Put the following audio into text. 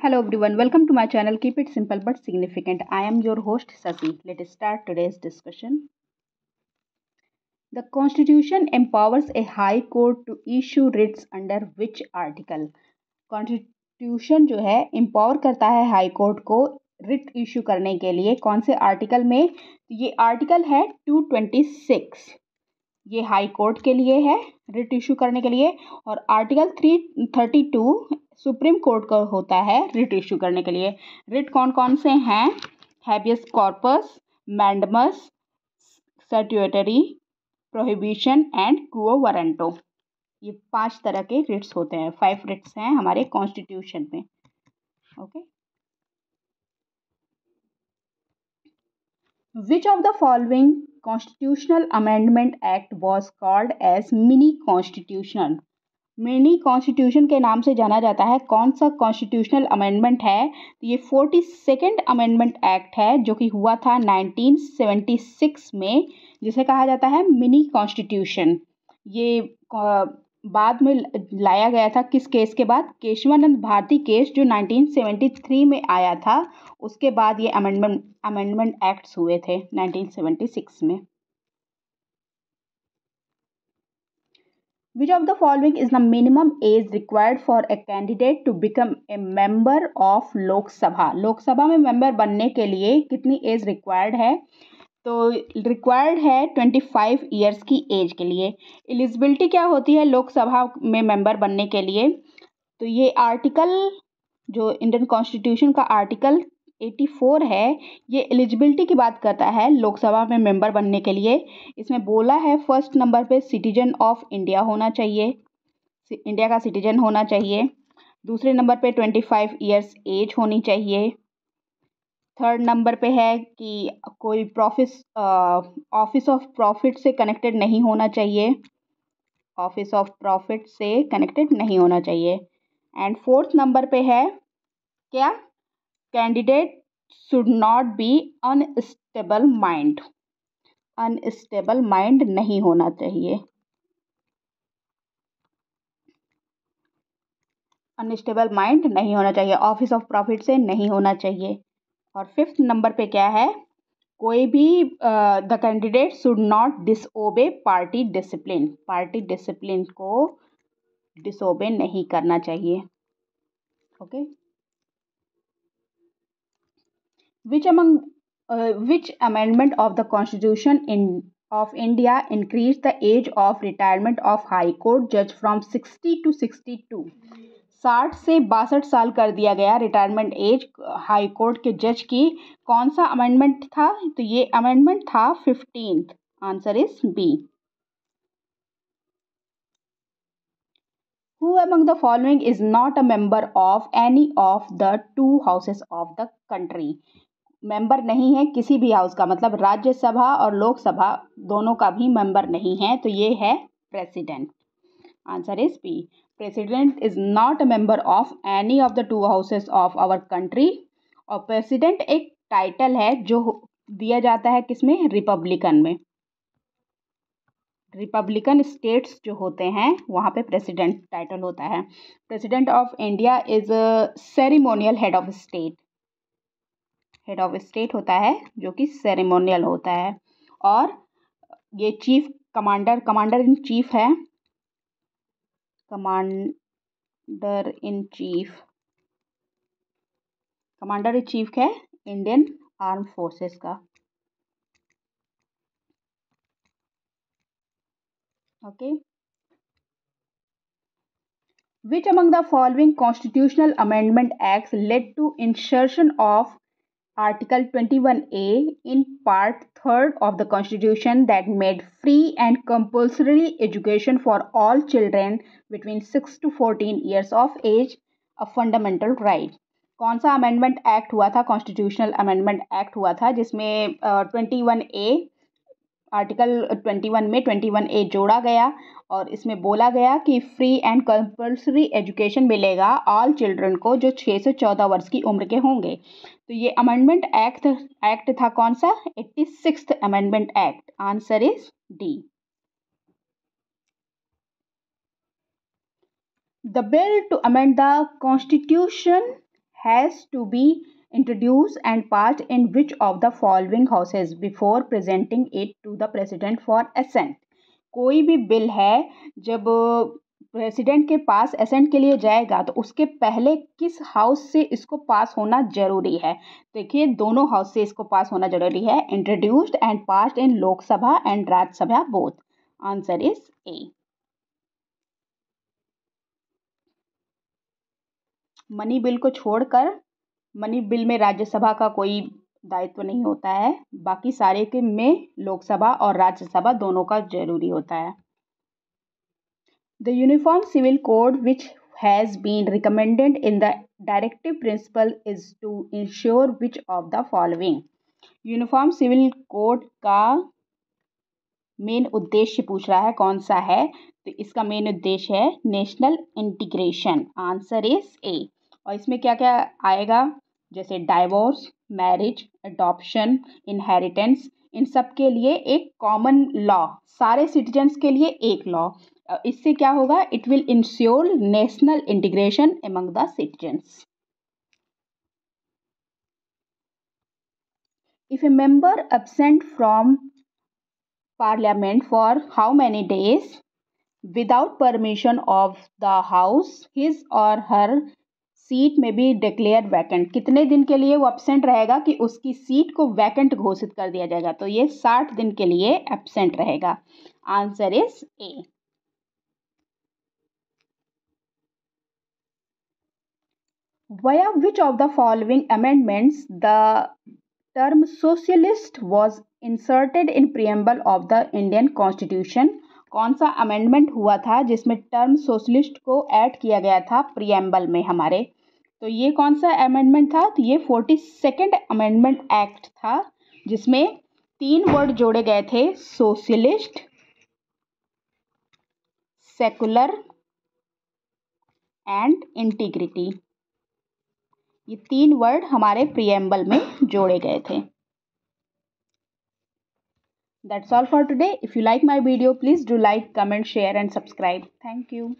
Hello everyone welcome to my channel keep it simple but significant I am your host Sasi let start today's discussion the constitution empowers a high court to issue writs under which article constitution जो है empower करता है high court को writ issue करने के लिए। कौन से आर्टिकल में? तो ये आर्टिकल है टू ये हाई कोर्ट के लिए है रिट इशू करने के लिए। और article three thirty two supreme court का होता है रिट इशू करने के लिए। रिट कौन कौन से हैं? Habeas corpus mandamus certiorari prohibition and quo warranto ये पाँच तरह के रिट्स होते हैं। फाइव रिट्स हैं हमारे कॉन्स्टिट्यूशन में। Okay which of the following constitutional amendment act was called as mini constitutional mini constitution के नाम से जाना जाता है। कौन सा कॉन्स्टिट्यूशनल अमेंडमेंट है? तो ये फोर्टी सेकेंड अमेंडमेंट एक्ट है, जो कि हुआ था 1976 में, जिसे कहा जाता है मिनी कॉन्स्टिट्यूशन। ये बाद में लाया गया था किस केस के बाद? केशवानंद भारती केस, जो 1973 में आया था। उसके बाद ये अमेंडमेंट अमेंडमेंट एक्ट्स हुए थे 1976 में। Which of the following is the minimum age required for a candidate to become a member of लोक सभा लोक सभा में मेंबर बनने के लिए कितनी एज रिक्वायर्ड है? तो रिक्वायर्ड है ट्वेंटी फाइव ईयर्स की एज के लिए। एलिजिबिलिटी क्या होती है लोकसभा में मेंबर बनने के लिए? तो ये आर्टिकल जो इंडियन कॉन्स्टिट्यूशन का आर्टिकल एटी फोर है, ये एलिजिबिलिटी की बात करता है लोकसभा में मेंबर बनने के लिए। इसमें बोला है फ़र्स्ट नंबर पे सिटीजन ऑफ़ इंडिया होना चाहिए। इंडिया का सिटीजन होना चाहिए। दूसरे नंबर पे ट्वेंटी फाइव ईयर्स एज होनी चाहिए। थर्ड नंबर पे है कि कोई प्रॉफिस ऑफ़िस ऑफ़ प्रॉफिट से कनेक्टेड नहीं होना चाहिए। ऑफ़िस ऑफ़ प्रॉफिट से कनेक्टेड नहीं होना चाहिए। एंड फोर्थ नंबर पे है, क्या? Candidate should not be unstable mind unstable mind नहीं होना चाहिए। अनस्टेबल माइंड नहीं होना चाहिए। ऑफ़िस ऑफ़ प्रॉफिट से नहीं होना चाहिए। और फिफ्थ नंबर पे क्या है? कोई भी the candidate should not disobey party discipline party discipline को डिसओबे नहीं करना चाहिए। Okay okay? Which among uh, which amendment of the constitution in of india increased the age of retirement of high court judge from 60 to 62 साठ से बासठ साल कर दिया गया रिटायरमेंट एज हाई कोर्ट के जज की कौन सा अमेंडमेंट था तो ये अमेंडमेंट था fifteenth answer is B Who among the following is not a member of any of the two houses of the country? Member नहीं है किसी भी हाउस का मतलब राज्यसभा और लोकसभा दोनों का भी मेंबर नहीं है तो ये है president. Answer is P. President is not a member of any of the two houses of our country. और प्रेसिडेंट एक टाइटल है जो दिया जाता है किसमें? रिपब्लिकन में। रिपब्लिकन स्टेट्स जो होते हैं, वहाँ पे प्रेसिडेंट टाइटल होता है। President of India is ceremonial head of state. Head of state होता है, जो कि सेरेमोनियल होता है। और ये chief commander commander in chief है। Commander in chief commander in chief है? इंडियन आर्म फोर्सेस का। Okay which among the following constitutional amendment act led to insertion of Article 21A in Part 3rd of the Constitution that made free and compulsory education for all children between 6 to 14 years of age a fundamental right. कौन सा amendment act हुआ था constitutional amendment act हुआ था जिसमें twenty one ए article twenty one में twenty one A जोड़ा गया और इसमें बोला गया कि फ्री एंड कंपल्सरी एजुकेशन मिलेगा ऑल चिल्ड्रन को जो छः से चौदह वर्ष की उम्र के होंगे। तो ये अमेंडमेंट एक्ट एक्ट था कौन सा? Eighty six amendment act answer is D the bill to amend the constitution has to be introduce and pass in which of the following houses before presenting it to the president for assent कोई भी bill है, जब president के पास ascent के लिए जाएगा तो उसके पहले किस हाउस से इसको पास होना ज़रूरी है? देखिए, दोनों हाउस से इसको पास होना ज़रूरी है introduced and passed in Lok Sabha and Rajya Sabha both answer is a money bill को छोड़कर मनी बिल में राज्यसभा का कोई दायित्व नहीं होता है। बाकी सारे के में लोकसभा और राज्यसभा दोनों का ज़रूरी होता है। The uniform civil code which has been recommended in the directive principle is to ensure which of the following uniform civil code का मेन उद्देश्य पूछ रहा है, कौन सा है? तो इसका मेन उद्देश्य है national integration answer is A और इसमें क्या क्या आएगा? जैसे डाइवोर्स मैरिज अडॉप्शन इनहेरिटेंस इन सब के लिए एक कॉमन लॉ सारे सिटीजन्स के लिए एक लॉ इससे क्या होगा? It will ensure national integration among the citizens if a member absent from parliament for how many days? Without permission of the house, his or her seat में भी declare vacant कितने दिन के लिए वो एबसेंट रहेगा कि उसकी सीट को वैकेंट घोषित कर दिया जाएगा? तो ये साठ दिन के लिए एबसेंट रहेगा। Answer is A via which of the following amendments the term socialist was inserted in preamble of the Indian Constitution? कौन सा अमेंडमेंट हुआ था जिसमें टर्म सोशलिस्ट को ऐड किया गया था प्रियम्बल में हमारे? तो ये कौन सा अमेंडमेंट था? तो ये फोर्टी सेकेंड अमेंडमेंट एक्ट था, जिसमें तीन वर्ड जोड़े गए थे सोशलिस्ट सेकुलर एंड इंटीग्रिटी ये तीन वर्ड हमारे प्रियम्बल में जोड़े गए थे। That's all for today if you like my video please do like comment share and subscribe thank you